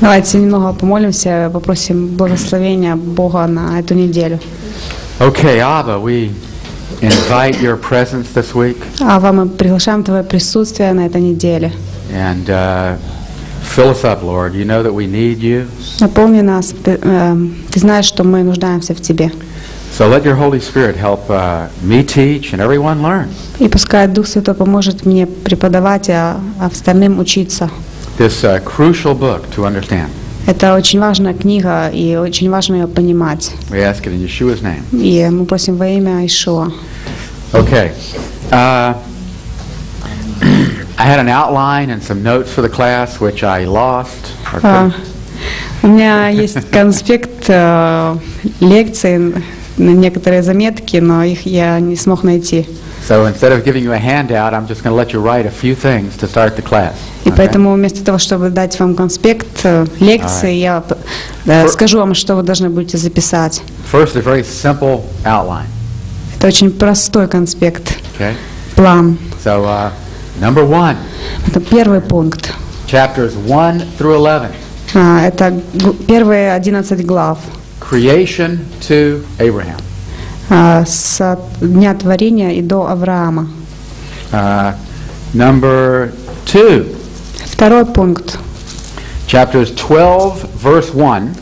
Давайте немного помолимся, попросим благословения Бога на эту неделю. Okay, Abba, we invite your presence this week А вам мы приглашаем Твое присутствие на этой неделе. and uh, fill us up, Lord. You know that we need you. Наполни нас. Эм, ты знаешь, что мы нуждаемся в Тебе. So let your Holy Spirit help uh, me teach and everyone learn И пускай Дух Святой поможет мне преподавать, а остальным учиться. this uh, crucial book to understand. Это очень важная книга, и очень важно ее понимать. We ask it in Yeshua's name. И мы просим во имя Ишуа. Okay. Uh, I had an outline and some notes for the class, which I lost. or А, couldn't- У меня есть конспект э, лекций, некоторые заметки, но их я не смог найти. So instead of giving you a handout, I'm just going to let you write a few things to start the class. И поэтому вместо того, чтобы дать вам конспект э, лекции, я э, скажу вам, что вы должны будете записать. First, a very simple outline. Это очень простой конспект, Okay. план. So uh, number one, Это первый пункт. chapters one through eleven, А, Это первые 11 глав creation to Abraham. а, с дня творения и до Авраама. Uh, number two, Второй пункт. chapters 12, verse one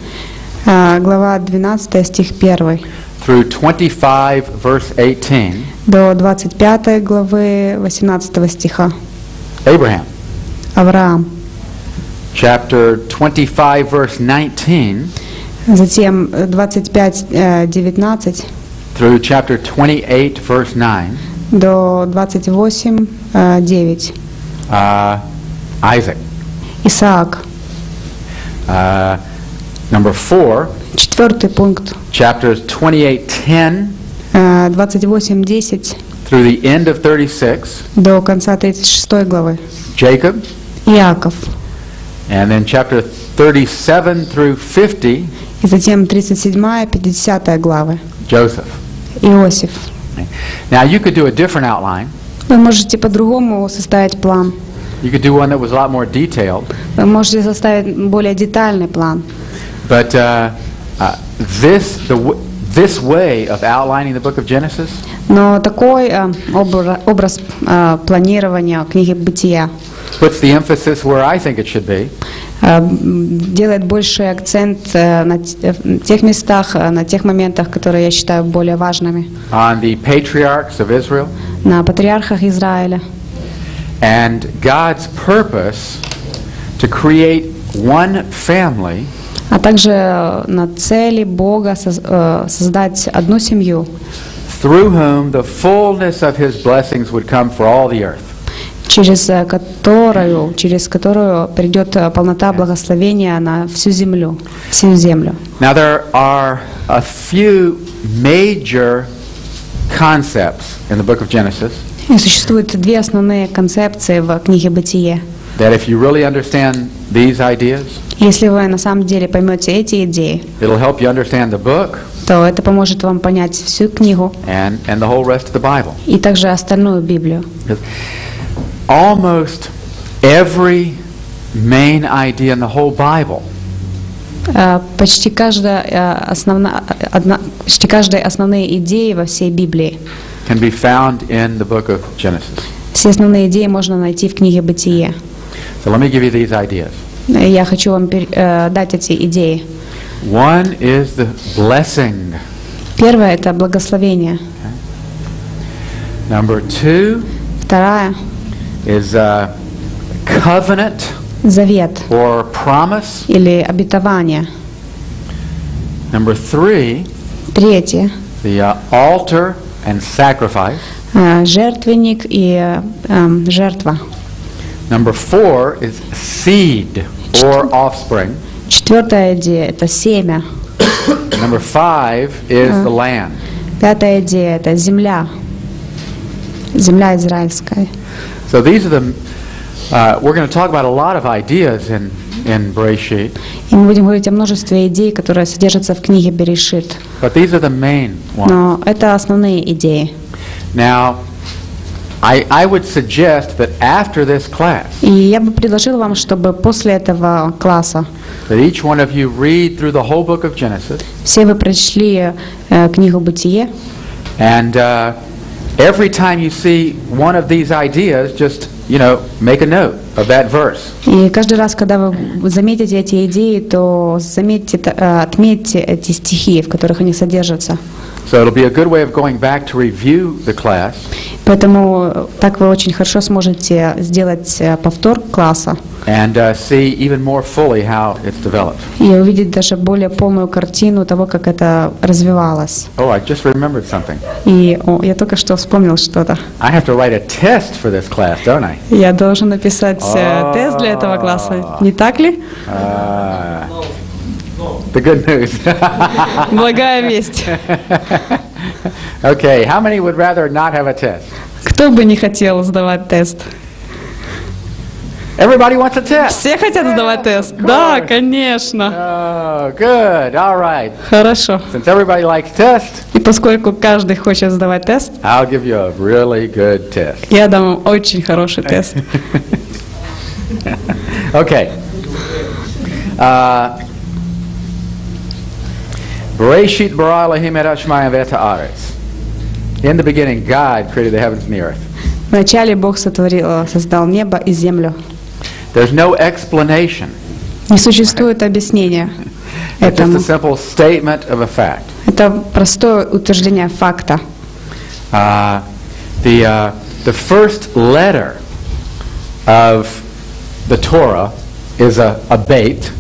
а, Глава 12, стих 1 through 25, verse 18. до 25 главы 18 стиха. Abraham. Авраам. Chapter 25, verse 19 Затем э, 25, э, 19 through chapter 28, verse 9. до 28, э, 9. Uh, Isaac. Исаак. Uh, number four, Четвертый пункт. chapters 28, 10 э, 28, 10 through the end of 36. до конца 36 главы. Jacob. Иаков. And then chapter 37 through 50, И затем 37, 50 главы. Joseph. Иосиф. Now you could do a different outline. Вы можете по-другому составить план. You could do one that was a lot more detailed. Вы можете составить более детальный план. But uh, uh, this, the, w- this way of outlining the book of Genesis Но такой э, обра- образ э, планирования книги «Бытия» puts the emphasis where I think it should be. Э, делает больший акцент э, на э, тех местах, на тех моментах, которые я считаю более важными, on the patriarchs of Israel на патриархах Израиля. and God's purpose to create one family а также на цели Бога соз- создать одну семью, through whom the fullness of his blessings would come for all the earth. Через э, которую, через которую придет э, полнота благословения на всю землю, всю землю. Now there are a few major concepts in the book of Genesis И существуют две основные концепции в книге «Бытие». that if you really understand these ideas, Если вы на самом деле поймете эти идеи, it'll help you understand the book то это поможет вам понять всю книгу and, and the whole rest of the Bible. и также остальную Библию. Almost every main idea in the whole Bible Э, Почти каждая, э, основна, одна, почти каждая основные идеи во всей Библии, can be found in the book of Genesis. все основные идеи можно найти в книге «Бытие». So let me give you these ideas. Я хочу вам э, дать эти идеи. One is the blessing. Первое – это благословение. Number two Вторая is uh, covenant – завет or promise. или обетование. Number three, Третье the uh, altar and sacrifice. э, – жертвенник и э, эм, жертва. Number four is seed or offspring. Четвертая идея – это семя. Number five is the land. Пятая идея – это земля. Земля израильская. So these are the. Uh, we're going to talk about a lot of ideas in in Bereshit, И мы будем говорить о множестве идей, которые содержатся в книге Берешит. but these are the main ones. Но это основные идеи. Now, I, I would suggest that after this class, И я бы предложил вам, чтобы после этого класса that each one of you read through the whole book of Genesis, все вы прочли э, книгу «Бытие», and uh, every time you see one of these ideas, just, you know, make a note of that verse. и каждый раз, когда вы заметите эти идеи, то заметьте, т- э, отметьте эти стихи, в которых они содержатся. So it'll be a good way of going back to review the class Поэтому э, так вы очень хорошо сможете сделать э, повтор класса and uh, see even more fully how it's developed. и увидеть даже более полную картину того, как это развивалось. Oh, I just remembered something. И о, я только что вспомнил что-то. I have to write a test for this class, don't I? Я должен написать э, тест для этого класса, не так ли? Uh, the good news. Благая весть. okay, how many would rather not have a test? Кто бы не хотел сдавать тест? Everybody wants a test. Все хотят сдавать тест? Да, конечно. Oh, good. All right. Хорошо. Since everybody likes test, И поскольку каждый хочет сдавать тест, I'll give you a really good test. я дам вам очень хороший тест. Okay. Uh, Bereshit bara Elohim et hashmayim v'et haaretz. In the beginning, God created the heavens and the earth. Вначале Бог сотворил, э, создал небо и землю. There's no explanation. Не существует объяснения It's just этому. a simple statement of a fact. Это простое утверждение факта. Uh, the, uh, the first letter of the Torah is a, a bait,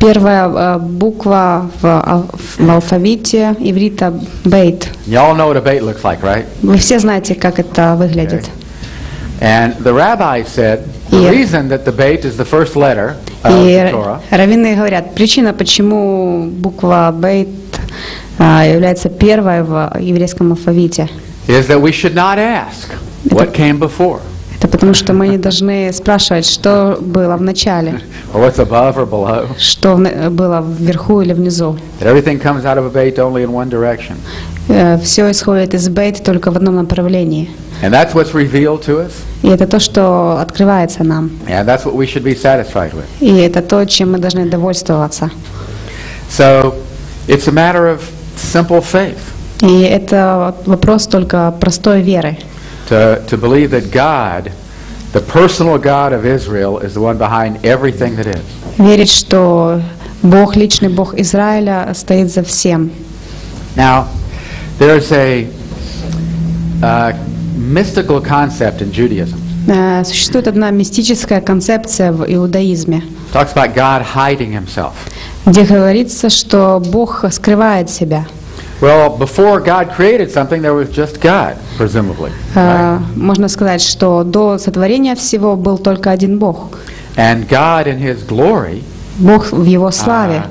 Первая э, буква в, ал- в алфавите иврита бейт. Y'all know what a bait looks like, right? Вы все знаете, как это выглядит. And the rabbi said И раввины говорят, причина, почему буква бейт а, является первой в еврейском алфавите, это потому что мы не должны спрашивать, что было в начале, что было вверху или внизу. Direction. Все исходит из бейт только в одном направлении. And that's what's revealed to us, И это то, что открывается нам. and that's what we should be satisfied with. И это то, чем мы должны довольствоваться. So it's a matter of simple faith И это вопрос только простой веры. to, to believe that God, the personal God of Israel, is the one behind everything that is. Верить, что Бог, личный Бог Израиля, стоит за всем. Now, there's a uh, mystical concept in Judaism. Э, Существует одна мистическая концепция в иудаизме, It talks about God hiding himself. где говорится, что Бог скрывает себя. Well, before God created something, there was just God, presumably. Э, Можно сказать, что до сотворения всего был только один Бог. And God, in His glory, Бог в Его славе.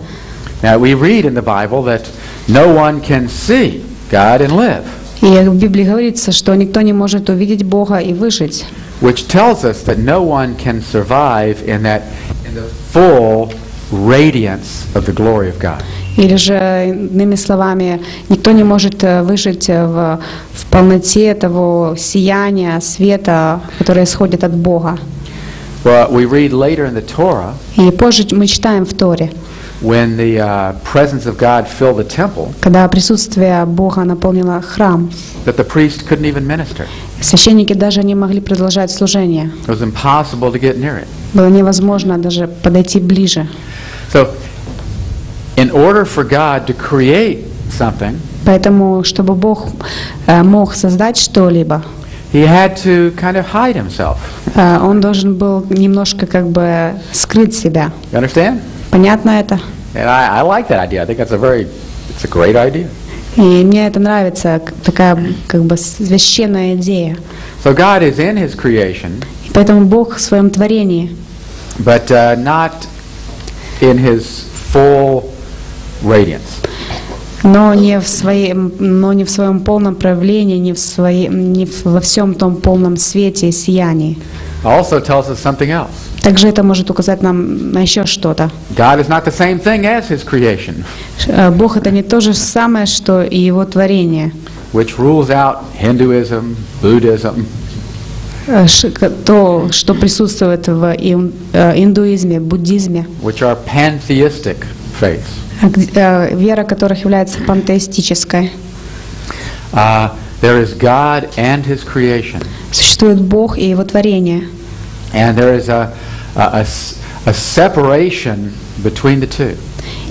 uh, now we read in the Bible that no one can see God and live, И в Библии говорится, что никто не может увидеть Бога и выжить. which tells us that no one can survive in that in the full radiance of the glory of God. Или же, иными словами, никто не может э, выжить э, в, в полноте того сияния, света, которое исходит от Бога. Well, we read later in the Torah И позже мы читаем в Торе, when the uh, presence of God filled the temple когда присутствие Бога наполнило храм, that the priest couldn't even minister. священники даже не могли продолжать служение. It was impossible to get near it. Было невозможно даже подойти ближе. So, in order for God to create something, Поэтому, чтобы Бог э, мог создать что-либо, he had to kind of hide himself. э, Он должен был немножко как бы скрыть себя. You understand? Понятно это? And I, I like that idea. I think that's a very, it's a great idea. И мне это нравится, такая как бы священная идея. So God is in His creation, И поэтому Бог в своем творении, but uh, not in His full radiance. но не в своем, но не в своем полном проявлении, не в своем, не во всем том полном свете и сиянии. Also tells us something else. Также это может указать нам на еще что-то. God is not the same thing as His creation. Ш- э, Бог это не то же самое, что и Его творение. which rules out Hinduism, Buddhism, Э, То, что присутствует в э, индуизме, буддизме, which are pantheistic faiths. э, вера которых является пантеистической. Uh, there is God and His creation, Существует Бог и Его творение. and there is a, a- a separation between the two.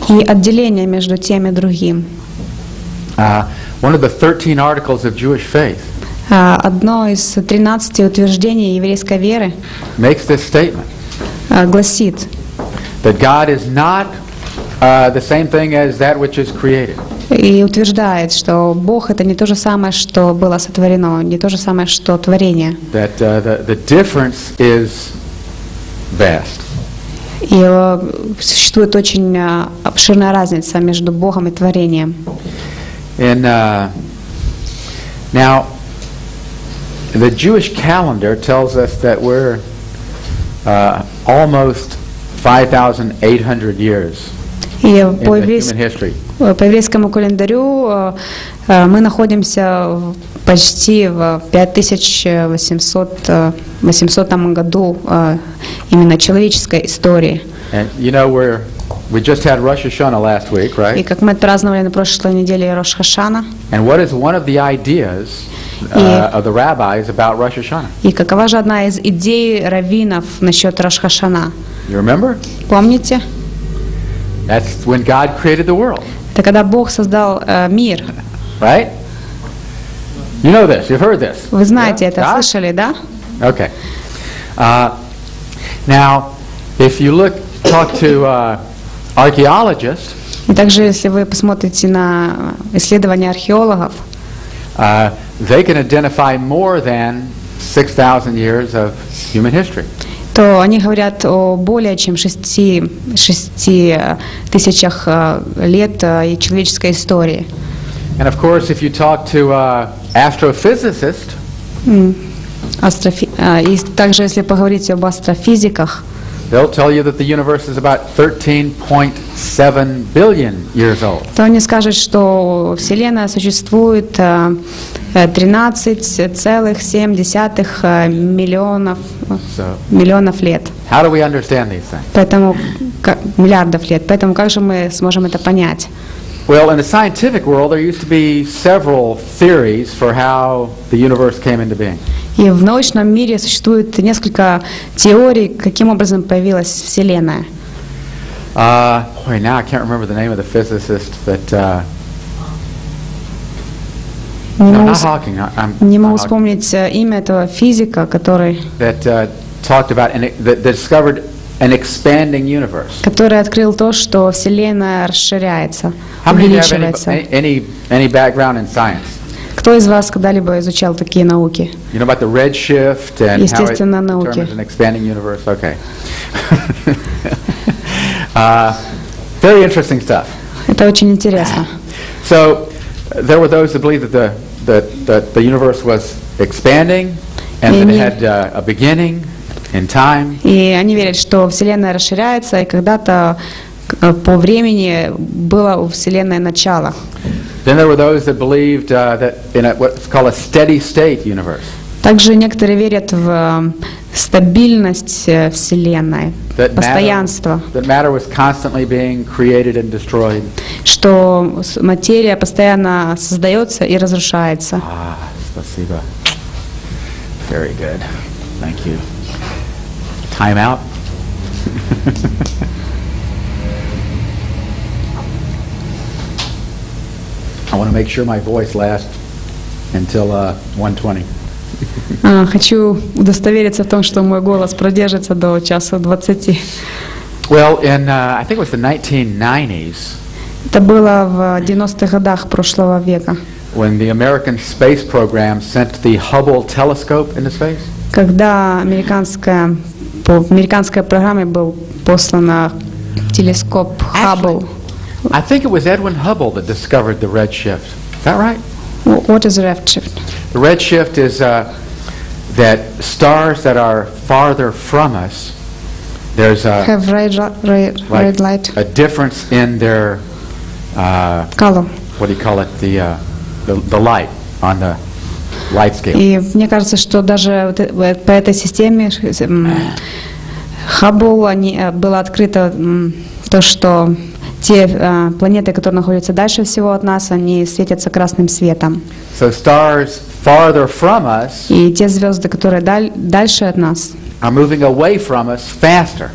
И отделение между тем и другим. Uh, one of the 13 articles of Jewish faith А, Одно из 13 утверждений еврейской веры makes this statement а, гласит, that God is not uh, the same thing as that which is created. и утверждает, что Бог это не то же самое, что было сотворено, не то же самое, что творение. That uh, the, the difference is vast. И э, существует очень э, обширная разница между Богом и творением. And uh, now, the Jewish calendar tells us that we're uh, almost 5,800 years in the human history. по еврейскому календарю э, мы находимся почти в 5800 э, 800 году э, именно человеческой истории. And you know, we're, we just had Rosh Hashanah last week, И right? как мы отпраздновали на прошлой неделе Рош Хашана, And what is one of the ideas uh, of the rabbis about Rosh Hashanah? и какова же одна из идей раввинов насчет Рош Хашана? You remember? Помните? That's when God created the world, Это когда Бог создал э, мир. right? You know this. You've heard this. Вы знаете Yeah? это, Yeah? слышали, да? Okay. Uh, now, if you look, talk to uh, archaeologists, И также, если вы посмотрите на исследования археологов, uh, they can identify more than 6,000 years of human history. то они говорят о более чем шести, шести э, тысячах э, лет э, и человеческой истории. And of course, if you talk to uh, астрофи- э, И также, если поговорить об астрофизиках, they'll tell you that the universe is about 13.7 billion years old. то они скажут, что Вселенная существует э, э, 13,7 э, миллионов, э, So, миллионов лет. how do we understand these things? Поэтому, миллиардов лет. Поэтому как же мы сможем это понять? Well, in the scientific world, there used to be several theories for how the universe came into being. И в научном мире существует несколько теорий, каким образом появилась Вселенная. Uh, boy, now I can't remember the name of the physicist that. Uh, Не no, могу, not с- Hawking. I- I'm, не not могу Hawking. вспомнить э, имя этого физика, который, That uh, talked about and that, that discovered an expanding universe. который открыл то, что Вселенная расширяется, How many of you have any, увеличивается. any any background in science? Кто из вас когда-либо изучал такие науки? You know about the redshift and how it Естественно, науки. determines an expanding universe? Okay. uh, very interesting stuff. Это очень интересно. So uh, there were those that believed that the, that, that the universe was expanding and that it Они- had uh, a beginning In time. И они верят, что Вселенная расширяется, и когда-то э, по времени было у Вселенной начало. Then there were those that believed uh, that in a, what's called a steady state universe, Также некоторые верят в э, стабильность э, Вселенной, that matter, постоянство, that matter was constantly being created and destroyed. что материя постоянно создается и разрушается. Ah, spasiba. Very good. Thank you. Time out. I want to make sure my voice lasts until uh, 120. А, Хочу удостовериться в том, что мой голос продержится до часа 20. Well, in uh, I think it was the 1990s Это было в 90-х годах прошлого века, when the American space program sent the Hubble telescope into space. когда американская, по американской программе был послан телескоп Хаббл. I think it was Edwin Hubble that discovered the redshift. Is that right? What is redshift? The redshift is uh, that stars that are farther from us, there's a, Have red, red, like red light a difference in their, uh, color. what do you call it, the, uh, the, the light on the light scale. И мне кажется, что даже э- по этой системе Хаббл они, э, было открыто то, что те э, планеты, которые находятся дальше всего от нас, они светятся красным светом. So stars farther from us И те звезды, которые даль- дальше от нас, are moving away from us faster.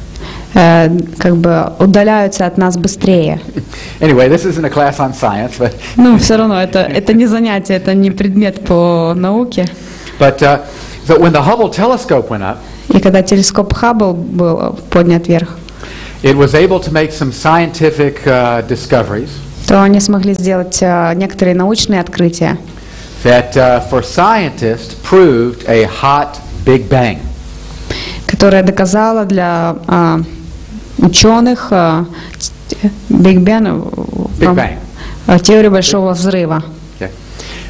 э, как бы удаляются от нас быстрее. Anyway, this isn't a class on science, but Ну, все равно, это, это не занятие, это не предмет по науке. but uh, so when the Hubble telescope went up, И когда телескоп Хаббл был поднят вверх, it was able to make some scientific uh, discoveries то они смогли сделать э, некоторые научные открытия, that uh, for scientists proved a hot Big Bang. которое доказало для а, ученых а, Биг Бен, э, Big Bang. э, теорию большого взрыва. Okay.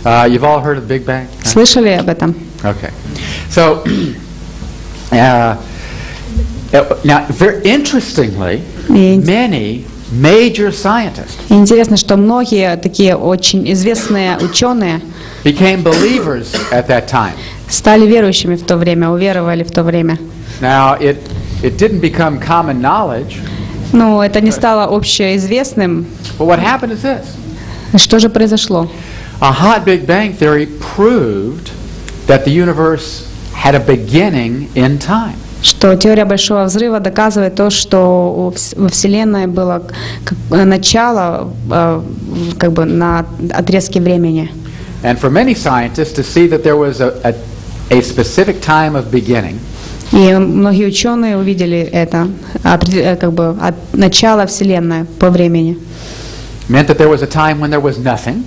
Uh, you've all heard of Big Bang? Слышали об этом? Okay. So, uh, uh, now, very interestingly, И- many major scientists И интересно, что многие такие очень известные ученые became believers at that time. стали верующими в то время, уверовали в то время. Now, it, it didn't become common knowledge, Ну, это не стало общеизвестным. but what happened is this. Что же произошло? A hot Big Bang theory proved that the universe had a beginning in time. Что теория большого взрыва доказывает то, что во Вселенной было начало э, как бы на отрезке времени. And for many scientists to see that there was a, a, a specific time of beginning И многие ученые увидели это, э, как бы от начала Вселенной по времени. Meant that there was a time when there was nothing,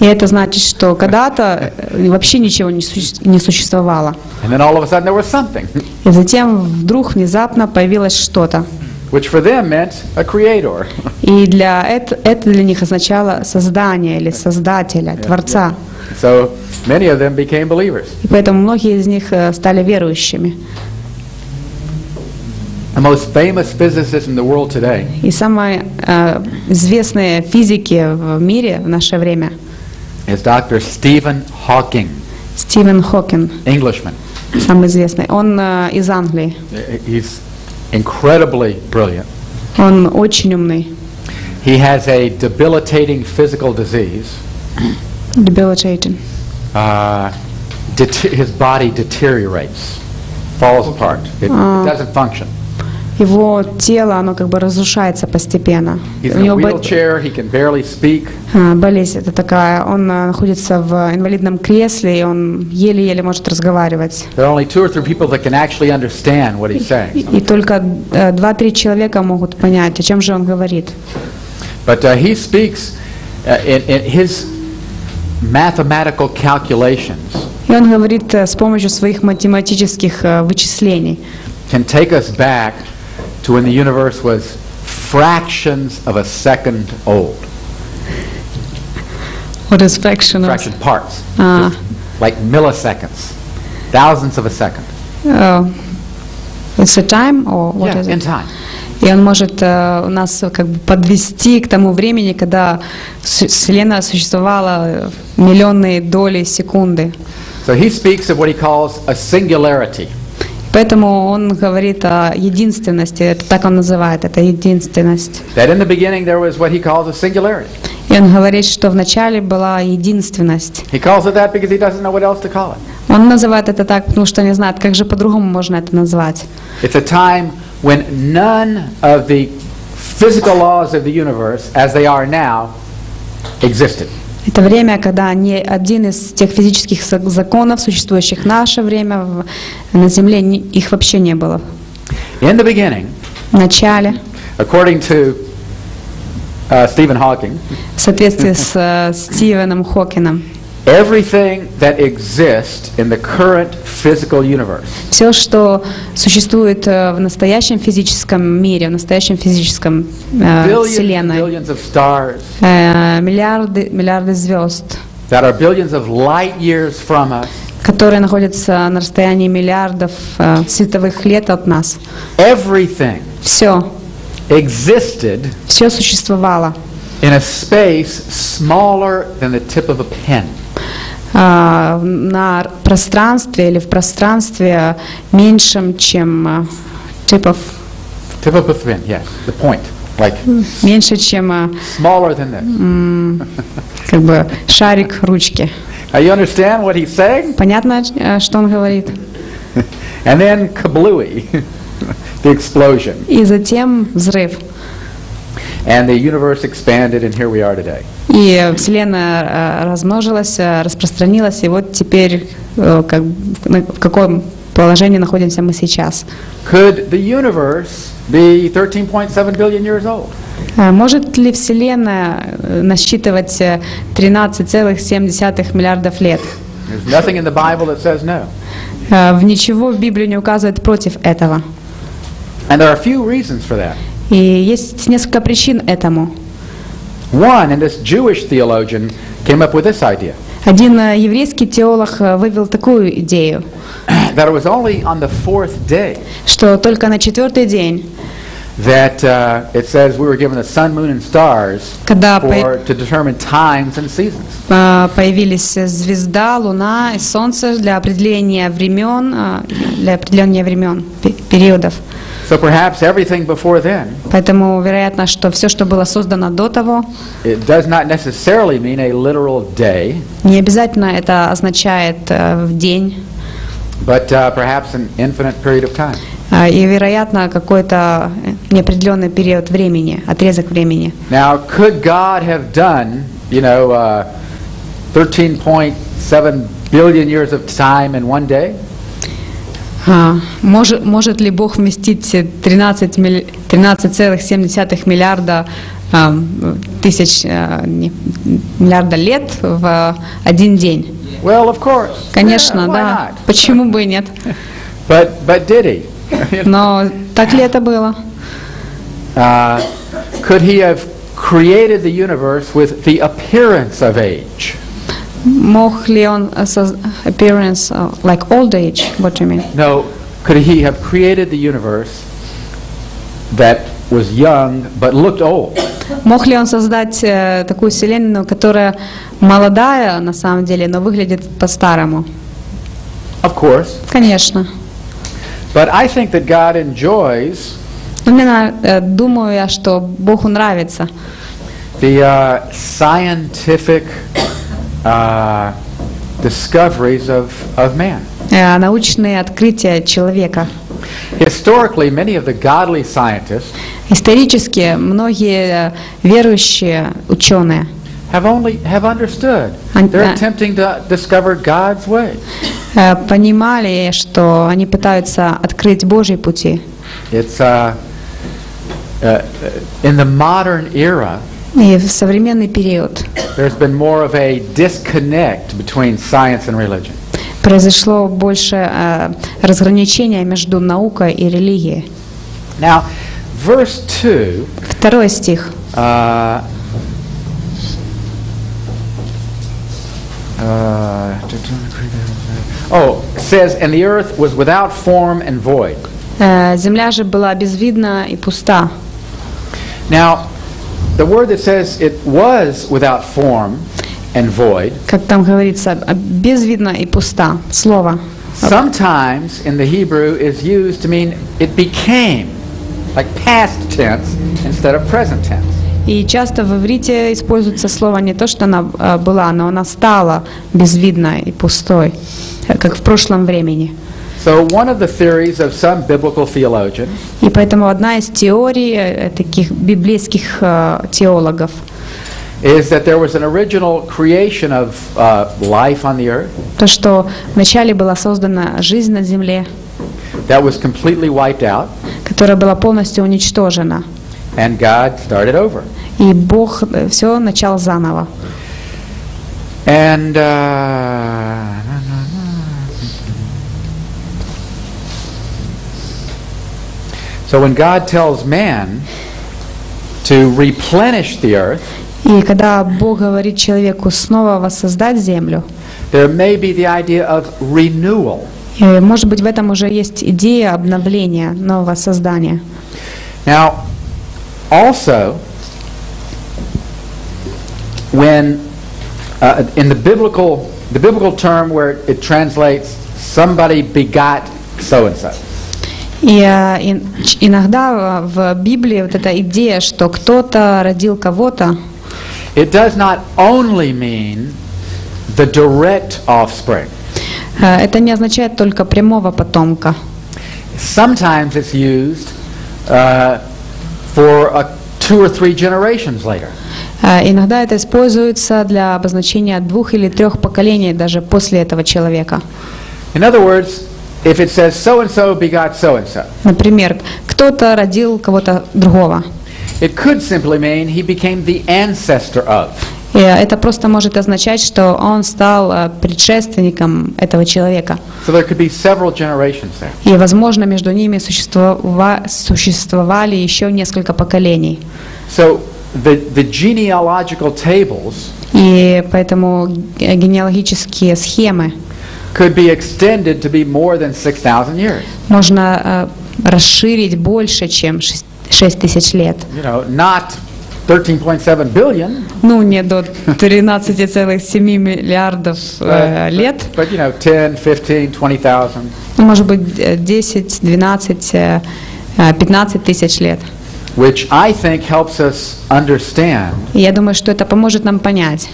И это значит, что когда-то э, вообще ничего не, суще- не существовало. and then all of a sudden there was something, И затем вдруг внезапно появилось что-то. which for them meant a creator. И для это, это для них означало создание или создателя, творца. So many of them became believers. И поэтому многие из них э, стали верующими. The most famous physicist in the world today И самые э, известные физики в мире в наше время is Dr. Stephen Hawking, Стивен Хокин, Englishman. самый известный. Он э, из Англии. He's incredibly brilliant. Он очень умный. He has a debilitating physical disease. Debilitating. Uh, det- his body deteriorates, falls apart. It, it doesn't function. Его тело, оно как бы разрушается постепенно. У него бо- а, болезнь это такая. Он э, находится в инвалидном кресле, и он еле-еле может разговаривать. И, и только э, два-три человека могут понять, о чем же он говорит. But uh, he speaks uh, in, in his mathematical calculations И он говорит э, с помощью своих математических э, вычислений. can take us back to when the universe was fractions of a second old. What is fraction of- Fraction parts. Ah. Just like milliseconds. Thousands of a second. Э, It's a time or what yeah, is in it? time. И он может э, нас э, как бы подвести к тому времени, когда с- Вселенная существовала э, миллионные доли секунды. So he speaks of what he calls a singularity. Поэтому он говорит о единственности, это так он называет, это единственность. That in the beginning there was what he calls a singularity. И он говорит, что вначале была единственность. He calls it that because he doesn't know what else to call it. Он называет это так, потому что не знает, как же по-другому можно это назвать. It's a time when none of the physical laws of the universe, as they are now, existed. Это время, когда ни один из тех физических за- законов, существующих в наше время на Земле, их вообще не было. In the beginning, В начале, according to uh, Stephen Hawking, в соответствии с э, Стивеном Хокином, everything that exists in the current physical universe. Все, что существует э, в настоящем физическом мире, в настоящем физическом э, billions and Вселенной, billions of stars э, миллиарды, миллиарды звезд, that are billions of light years from us, которые находятся на расстоянии миллиардов э, световых лет от нас, everything все, existed все существовало. in a space smaller than the tip of a pen. А, на пространстве или в пространстве меньшем, чем а, tip of, Tip of a fin, yes, the point, like меньше, чем а, smaller than this. как бы шарик ручки. Now you understand what he's saying? Понятно, э, что он говорит? And then kablooey, the explosion. И затем взрыв. And the universe expanded, and here we are today. И Вселенная э, размножилась, э, распространилась, и вот теперь э, как, в каком положении находимся мы сейчас. Could the universe be 13.7 billion years old? Э, Может ли Вселенная э, насчитывать э, 13,7 миллиардов лет? There's nothing in the Bible that says no. Э, В ничего в Библии не указывает против этого. And there are a few reasons for that. И есть несколько причин этому. One, and this Jewish theologian came up with this idea Один э, еврейский теолог э, вывел такую идею, that it was only on the fourth day что только на четвертый день, that uh, it says we were given the sun, moon, and stars когда по- for, to determine times and seasons. э, появились звезда, луна и солнце для определения времен, э, для определения времен, пе- периодов. So perhaps everything before then, Поэтому вероятно, что все, что было создано до того, it does not necessarily mean a literal day, не обязательно это означает э, в день, but uh, perhaps an infinite period of time. э, и, вероятно, какой-то неопределенный период времени, отрезок времени. Now, could God have done, you know, uh, 13.7 billion years of time in one day? Может, может ли Бог вместить 13 милли- 13,7 миллиарда тысяч не, миллиарда лет в один день? Well, of course. Конечно, Yeah, да. not? Почему бы и нет? But, but did he? Но так ли это было? uh, could he have created the universe with the appearance of age? Мог ли он э, appearance uh, like old age? What do you mean? No, could he have created the universe that was young but looked old? Мог ли он создать э, такую вселенную, которая молодая на самом деле, но выглядит по-старому? Of course. Конечно. But I think that God enjoys Именно э, думаю я, что Богу нравится the uh, scientific uh, discoveries of, of man. э, научные открытия человека. Historically, many of the godly scientists Исторически многие э, верующие ученые have only have understood. And- They're uh, attempting to discover God's way. э, понимали, что они пытаются открыть Божьи пути. It's uh, uh, in the modern era. И в современный период There's been more of a disconnect between science and religion. произошло больше э, разграничения между наукой и религией. Now, verse two. Второй стих. Uh, uh, oh, says, and the earth was without form and void. Э, Земля же была безвидна и пуста. Now, the word that says it was without form and void, Как там говорится, а, безвидна и пуста. Слово. sometimes in the Hebrew is used to mean it became, like past tense instead of present tense. И часто в иврите используется слово не то, что она э, была, но она стала безвидной и пустой, э, как в прошлом времени. So one of the theories of some biblical theologians И поэтому одна из теорий э, таких библейских э, теологов, is that there was an original creation of uh, life on the earth то, что вначале была создана жизнь на земле, that was completely wiped out, которая была полностью уничтожена. and God started over. И Бог все начал заново. And uh, so when God tells man to replenish the earth, И когда Бог говорит человеку снова воссоздать землю, there may be the idea of renewal. э, может быть, в этом уже есть идея обновления, нового создания. Now, also, when uh, in the biblical the biblical term where it translates somebody begot so-and-so. И э, Ин- ч- иногда в Библии вот эта идея, что кто-то родил кого-то, It does not only mean the direct offspring. э, это не означает только прямого потомка. Sometimes it's used uh, for a two or three generations later. Э, Иногда это используется для обозначения двух или трех поколений даже после этого человека. In other words, if it says so-and-so begot so-and-so, Например, кто-то родил кого-то другого. it could simply mean he became the ancestor of. И это просто может означать, что он стал э, предшественником этого человека. So there could be several generations there. И, возможно, между ними существова- существовали еще несколько поколений. So the, the genealogical tables И поэтому ге- генеалогические схемы could be extended to be more than 6,000 years. можно э, расширить больше, чем 6 тысяч лет. You know, not 13.7 billion, Ну, не до 13,7 миллиардов э, лет, but, you know, 10, 15, 20,000. ну, может быть, э, 10, 12, э, э, 15 тысяч лет. which I think helps us understand я думаю, что это поможет нам понять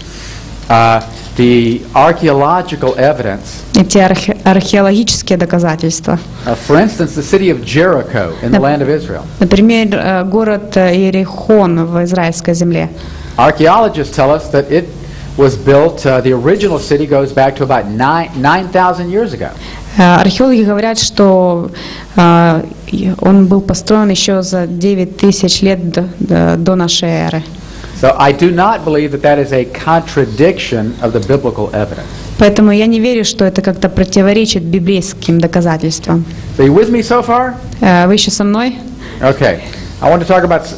uh, the archaeological evidence. эти архе- археологические доказательства. Uh, for instance, the city of Jericho in the land of Israel. Например, э, город э, Иерихон в израильской земле. Archaeologists tell us that it was built, uh, the original city goes back to about nine- 9,000 years ago. Э, Археологи говорят, что э, он был построен еще за 9 тысяч лет до нашей эры. So I do not believe that that is a contradiction of the biblical evidence. Поэтому я не верю, что это как-то противоречит библейским доказательствам. So you with me so far? Э, Вы еще со мной? Okay. I want to talk about... s-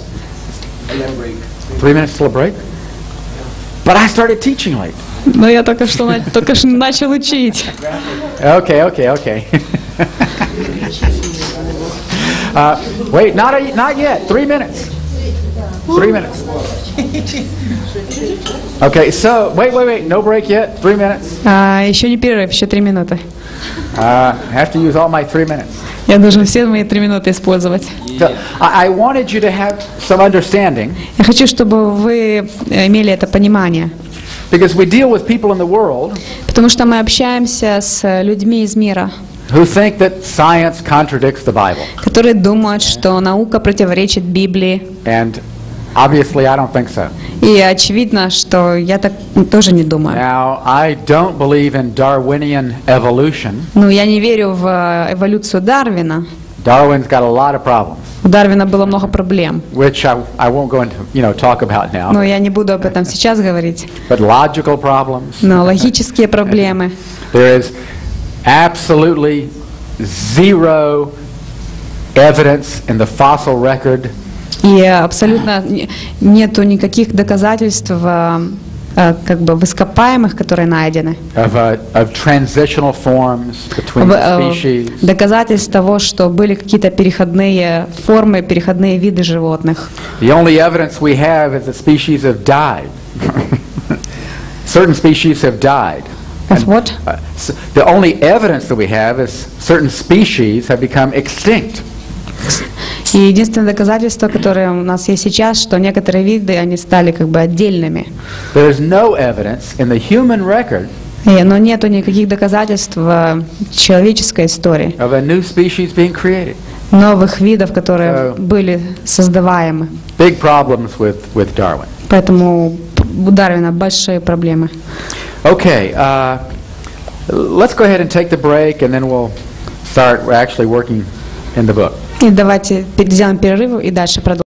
Three minutes till a break? But I started teaching late. Ну, я только что, на- только что начал учить. Okay, okay, okay. uh, wait, not, a, not yet. Three minutes. Three minutes. Okay, so, wait, wait, wait. No break yet. Three minutes. А, еще не перерыв, еще три минуты. Uh, I have to use all my three minutes. Я должен все мои три минуты использовать. So, I, wanted you to have some understanding Я хочу, чтобы вы э, имели это понимание. because we deal with people in the world Потому что мы общаемся с людьми из мира, who think that science contradicts the Bible. которые думают, что наука противоречит Библии. And obviously, I don't think so. И очевидно, что я так тоже не думаю. Now, I don't believe in Darwinian evolution. Ну, я не верю в э, эволюцию Дарвина. Darwin's got a lot of problems. У Дарвина было много проблем. which I, I won't go into, you know, talk about now, Но я не буду об этом сейчас говорить. but logical problems. Но логические проблемы. There is absolutely zero evidence in the fossil record И абсолютно не- нету никаких доказательств э, э, как бы в ископаемых, которые найдены. of, uh, of transitional forms between the э, species. доказательств того, что были какие-то переходные формы, переходные виды животных. The only evidence we have is that species have died. certain species have died. Of what? Uh, s- the only evidence that we have is certain species have become extinct. И единственное доказательство, которое у нас есть сейчас, что некоторые виды, они стали как бы отдельными. There is no evidence in the human record И- но нету никаких доказательств человеческой истории of a new species being created. новых видов, которые Э. были создаваемы. Big problems with, with Darwin. Поэтому у Дарвина большие проблемы. Okay, uh, let's go ahead and take the break, and then we'll start actually working in the book. И давайте сделаем перерыв и дальше продолжим.